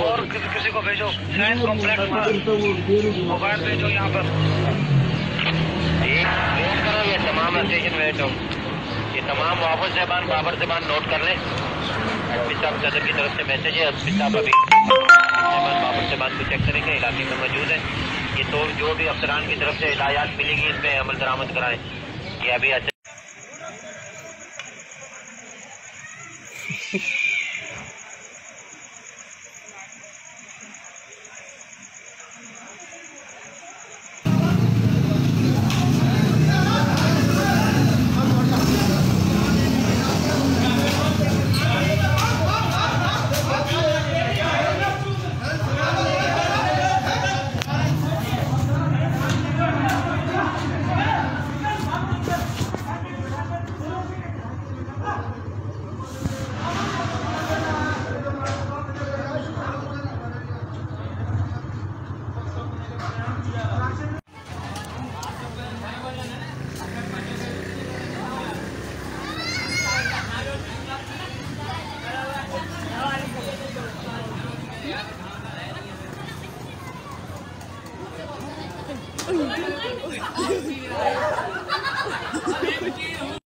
और किसी, किसी को भेजो मोबाइल भेजो यहाँ पर नोट करो ये तमाम स्टेशन वेट तमाम वापस जबान बाबर जबान नोट कर ले एसपी साहब सदर की तरफ़ से मैसेज है एसपी साहब अभी बाबर जबान को चेक करेंगे इलाके में मौजूद है तो जो भी अफसरान की तरफ़ से हिदायत मिलेगी इस पर अमल दरामद कराए। यह अभी अच्छा Oh, you did.